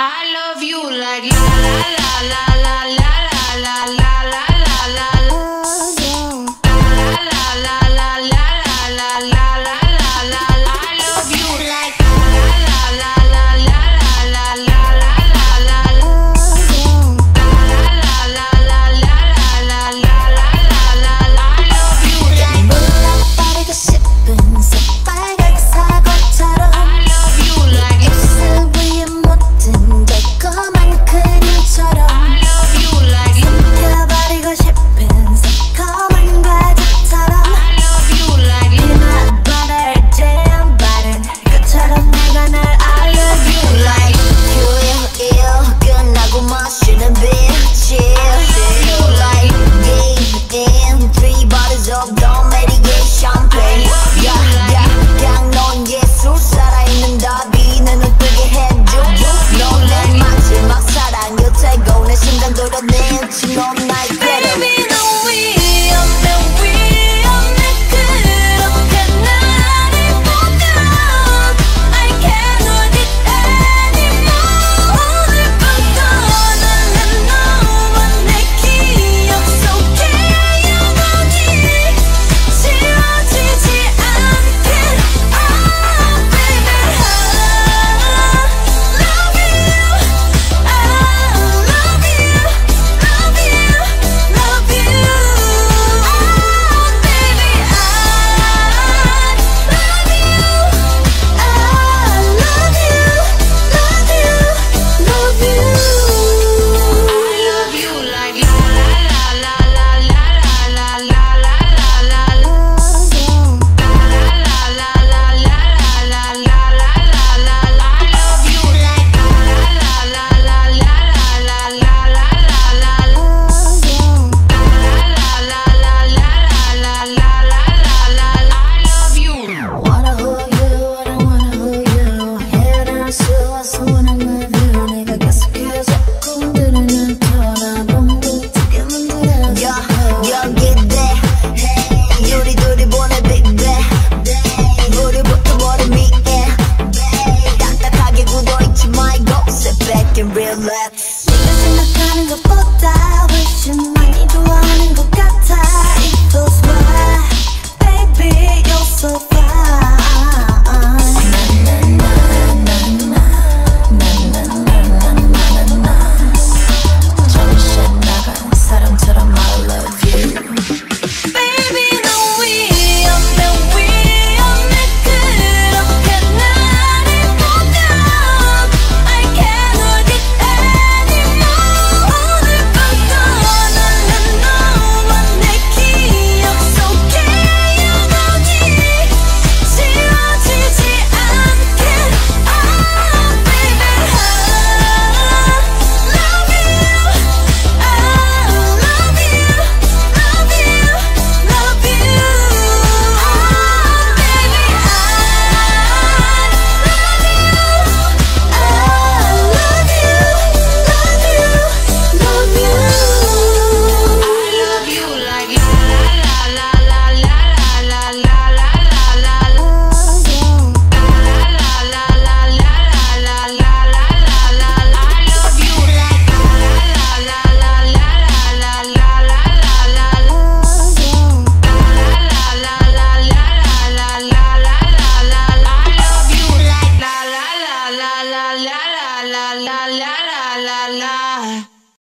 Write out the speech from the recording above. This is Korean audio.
I love you like la la la la la la la la so far